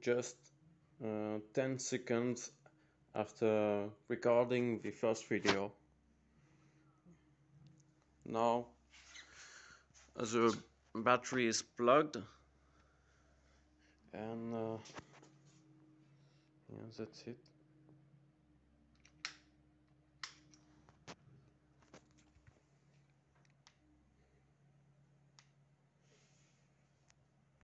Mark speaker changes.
Speaker 1: just uh, 10 seconds after recording the first video. Now the battery is plugged and uh, yeah, that's it.